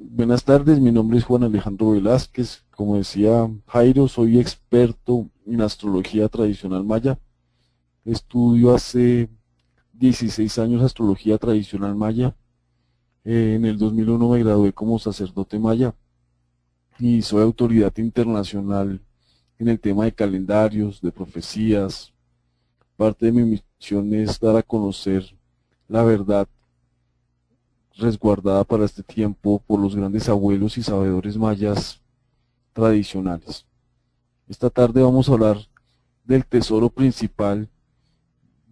Buenas tardes, mi nombre es Juan Alejandro Velázquez. Como decía Jairo, soy experto en astrología tradicional maya. Estudio hace 16 años astrología tradicional maya. Eh, en el 2001 me gradué como sacerdote maya y soy autoridad internacional en el tema de calendarios, de profecías. Parte de mi misión es dar a conocer la verdad resguardada para este tiempo por los grandes abuelos y sabedores mayas tradicionales. Esta tarde vamos a hablar del tesoro principal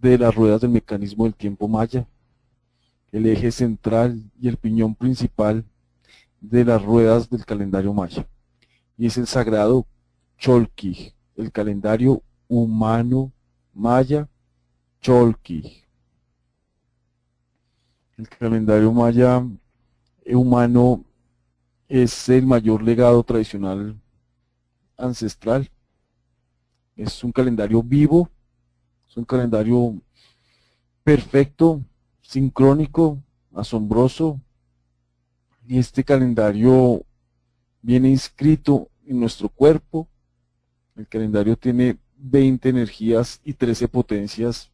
de las ruedas del mecanismo del tiempo maya, el eje central y el piñón principal de las ruedas del calendario maya. Y es el sagrado Cholquij, el calendario humano maya Cholquij. El calendario maya humano es el mayor legado tradicional ancestral. Es un calendario vivo, es un calendario perfecto, sincrónico, asombroso. Y este calendario viene inscrito en nuestro cuerpo. El calendario tiene 20 energías y 13 potencias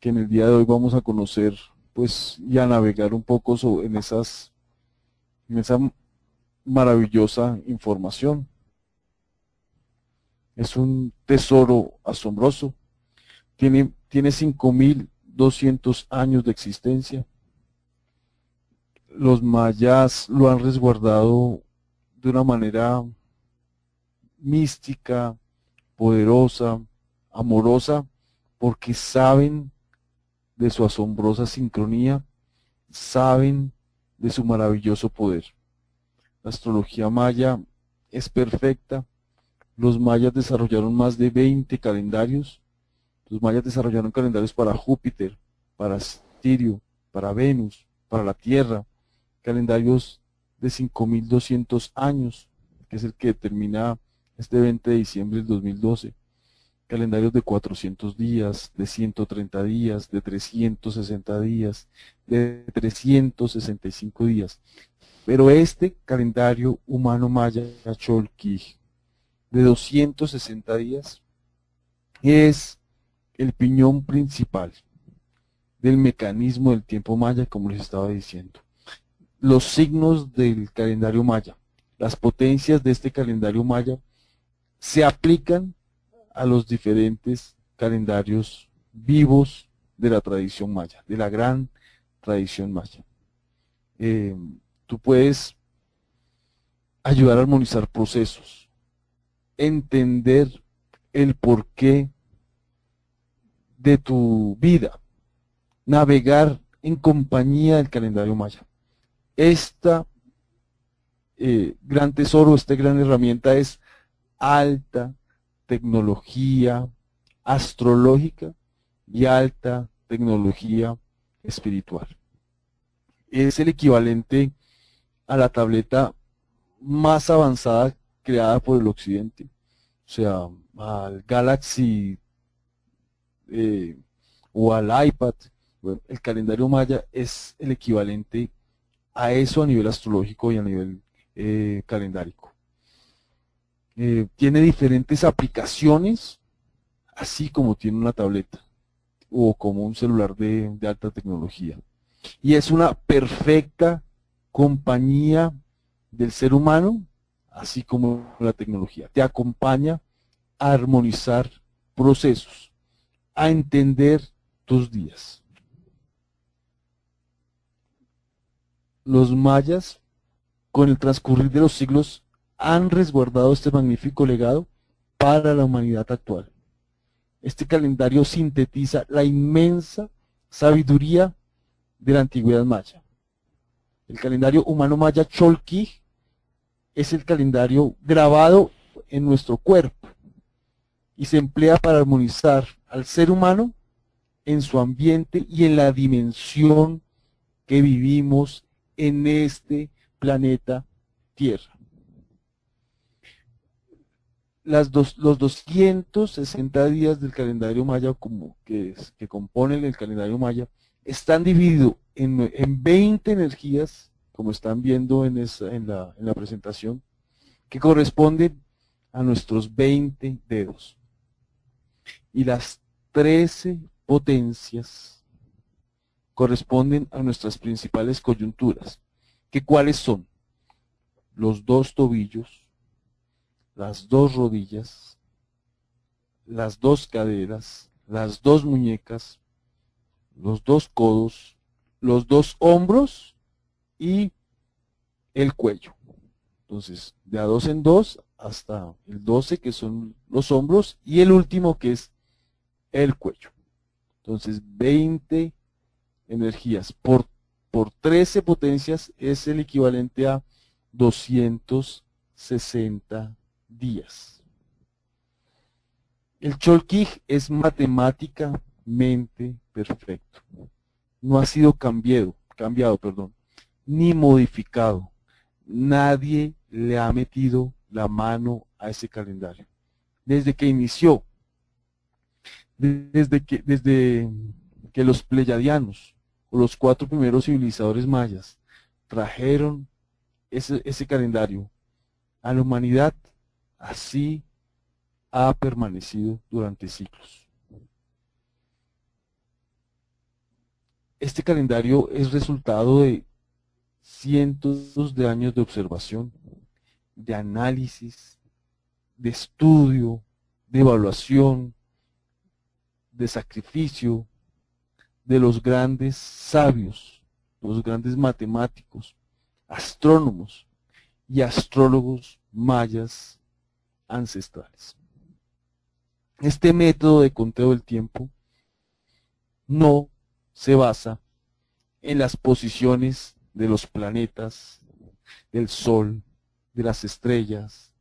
que en el día de hoy vamos a conocer pues y a navegar un poco en esas en esa maravillosa información. Es un tesoro asombroso. Tiene, tiene 5.200 años de existencia. Los mayas lo han resguardado de una manera mística, poderosa, amorosa, porque saben de su asombrosa sincronía, saben de su maravilloso poder. La astrología maya es perfecta. Los mayas desarrollaron más de 20 calendarios. Los mayas desarrollaron calendarios para Júpiter, para Sirio, para Venus, para la Tierra, calendarios de 5200 años, que es el que termina este 20 de diciembre del 2012 calendarios de 400 días, de 130 días, de 360 días, de 365 días. Pero este calendario humano maya Cholquij de 260 días es el piñón principal del mecanismo del tiempo maya, como les estaba diciendo. Los signos del calendario maya, las potencias de este calendario maya se aplican a los diferentes calendarios vivos de la tradición maya, de la gran tradición maya. Eh, tú puedes ayudar a armonizar procesos, entender el porqué de tu vida, navegar en compañía del calendario maya. Esta eh, gran tesoro, esta gran herramienta es alta tecnología astrológica y alta tecnología espiritual. Es el equivalente a la tableta más avanzada creada por el occidente, o sea, al Galaxy eh, o al iPad. el calendario maya es el equivalente a eso a nivel astrológico y a nivel eh, calendárico. Eh, tiene diferentes aplicaciones, así como tiene una tableta o como un celular de, alta tecnología. Y es una perfecta compañía del ser humano, así como la tecnología. Te acompaña a armonizar procesos, a entender tus días. Los mayas, con el transcurrir de los siglos, han resguardado este magnífico legado para la humanidad actual. Este calendario sintetiza la inmensa sabiduría de la antigüedad maya. El calendario humano maya Cholquij es el calendario grabado en nuestro cuerpo y se emplea para armonizar al ser humano en su ambiente y en la dimensión que vivimos en este planeta Tierra las dos, los 260 días del calendario maya como que, componen el calendario maya están divididos en, 20 energías como están viendo en, en, la, en la presentación, que corresponden a nuestros 20 dedos. Y las 13 potencias corresponden a nuestras principales coyunturas. ¿Que cuáles son? Los dos tobillos, las dos rodillas, las dos caderas, las dos muñecas, los dos codos, los dos hombros y el cuello. Entonces, de a dos en dos hasta el 12 que son los hombros y el último que es el cuello. Entonces 20 energías por, por 13 potencias es el equivalente a 260 días. El Cholkij es matemáticamente perfecto. No ha sido cambiado, cambiado, perdón, ni modificado. Nadie le ha metido la mano a ese calendario. Desde que inició, desde que, desde que los pleyadianos o los cuatro primeros civilizadores mayas trajeron ese calendario a la humanidad, así ha permanecido durante siglos. Este calendario es resultado de cientos de años de observación, de análisis, de estudio, de evaluación, de sacrificio de los grandes sabios, los grandes matemáticos, astrónomos y astrólogos mayas ancestrales. Este método de conteo del tiempo no se basa en las posiciones de los planetas, del Sol, de las estrellas,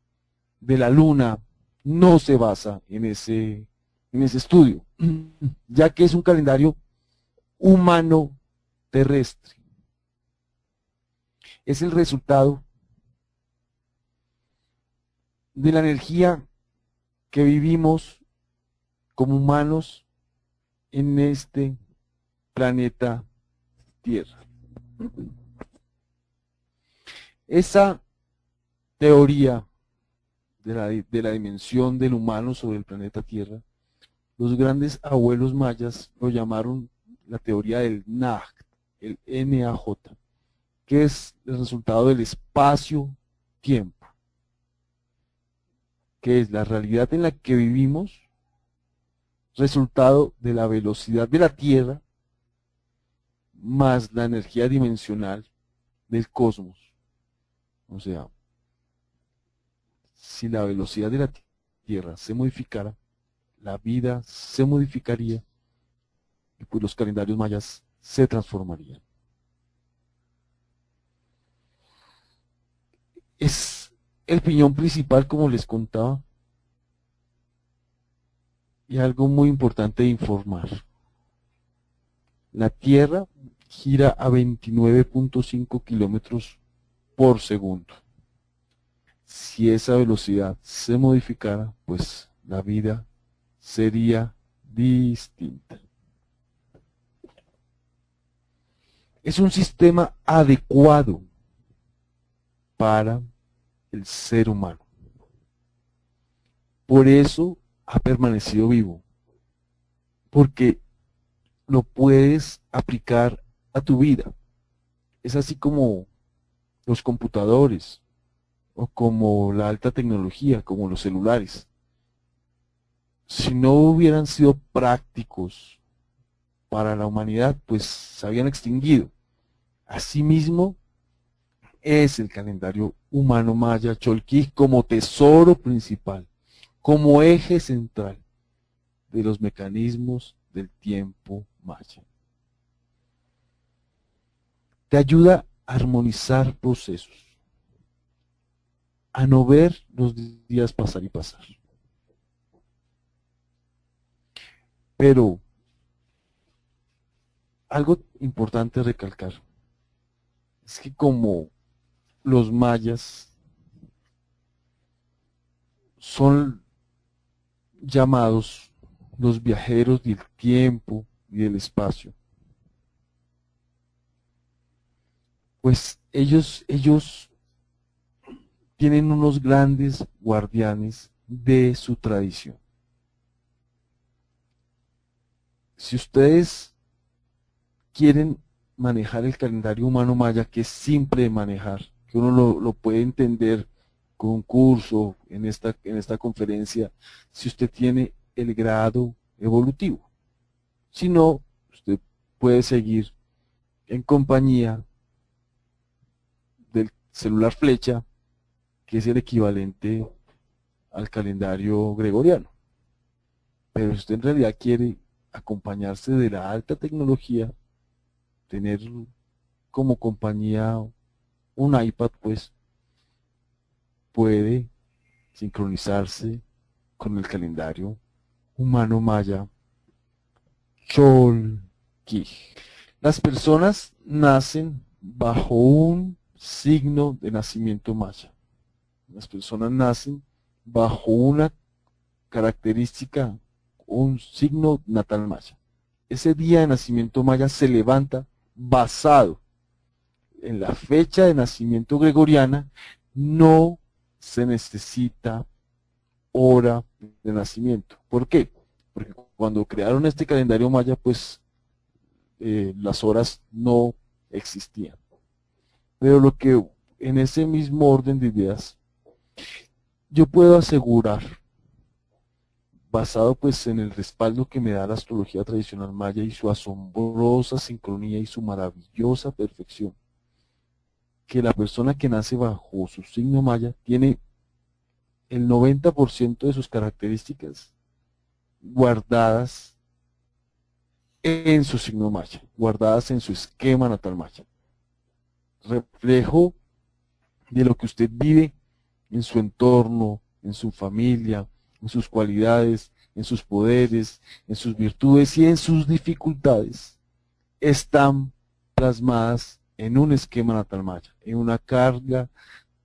de la Luna, no se basa en ese, en ese estudio, ya que es un calendario humano terrestre. Es el resultado de la energía que vivimos como humanos en este planeta Tierra. Esa teoría de la, de la, dimensión del humano sobre el planeta Tierra, los grandes abuelos mayas lo llamaron la teoría del NAJ, el NAJ, que es el resultado del espacio-tiempo, que es la realidad en la que vivimos, resultado de la velocidad de la Tierra más la energía dimensional del cosmos. O sea, si la velocidad de la Tierra se modificara, la vida se modificaría y pues los calendarios mayas se transformarían. Es el piñón principal, como les contaba, y algo muy importante de informar. La Tierra gira a 29.5 kilómetros por segundo. Si esa velocidad se modificara, pues la vida sería distinta. Es un sistema adecuado para el ser humano. Por eso ha permanecido vivo. Porque lo puedes aplicar a tu vida. Es así como los computadores o como la alta tecnología, como los celulares. Si no hubieran sido prácticos para la humanidad, pues se habían extinguido. Asimismo, es el calendario humano maya Cholquí como tesoro principal, como eje central de los mecanismos del tiempo maya. Te ayuda a armonizar procesos, a no ver los días pasar y pasar. Pero algo importante recalcar es que como los mayas son llamados los viajeros del tiempo y del espacio, pues ellos, ellos tienen unos grandes guardianes de su tradición. Si ustedes quieren manejar el calendario humano maya, que es simple de manejar, que uno lo, puede entender con un curso en esta, en esta conferencia, si usted tiene el grado evolutivo. Si no, usted puede seguir en compañía del celular flecha, que es el equivalente al calendario gregoriano. Pero si usted en realidad quiere acompañarse de la alta tecnología, tener como compañía un iPad, pues puede sincronizarse con el calendario humano maya Cholki. Las personas nacen bajo un signo de nacimiento maya. Las personas nacen bajo una característica, un signo natal maya. Ese día de nacimiento maya se levanta basado en la fecha de nacimiento gregoriana, no se necesita hora de nacimiento. ¿Por qué? Porque cuando crearon este calendario maya, pues eh, las horas no existían. Pero lo que en ese mismo orden de ideas, yo puedo asegurar, basado pues en el respaldo que me da la astrología tradicional maya y su asombrosa sincronía y su maravillosa perfección, que la persona que nace bajo su signo maya tiene el 90% de sus características guardadas en su signo maya, guardadas en su esquema natal maya. Reflejo de lo que usted vive en su entorno, en su familia, en sus cualidades, en sus poderes, en sus virtudes y en sus dificultades, están plasmadas en un esquema natal maya, en una carga,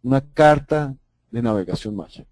una carta de navegación maya.